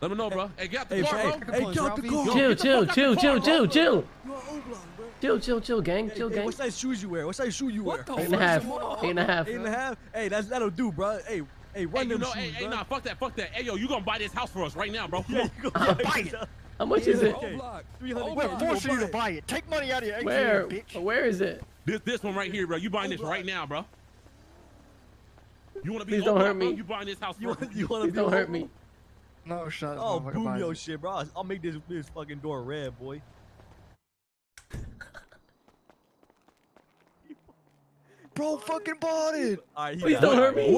Let me know, bro. Hey, get out the Hey, car, hey, bro. hey, get out the car. Chill, chill, chill, chill, chill, chill. You are Oblong, bro. Chill, chill, chill, gang, Hey, chill, hey, gang. what size shoes you wear? What size shoe you wear? Eight and a half. Eight and a half. Eight and a half. Hey, that's that'll do, bro. Hey, hey, Hey, run you them know, shoes, hey, hey, nah, fuck that, fuck that. Hey, yo, you gonna buy this house for us right now, bro? Come Yeah, on. you go Buy it. How much is it? Okay. 300 We're K, forcing forcing you to buy it. Take money out of your ATM, Where? bitch. Where is it? This, this one right here, bro. You buying this right now, bro? You wanna be Please don't hurt me. You buying this house You, for you wanna Please be don't hurt me. No, shut up. Oh, boom your shit, bro. I'll- I'll make this this fucking door red, boy. Bro fucking bought it. All right, he Please don't hurt me.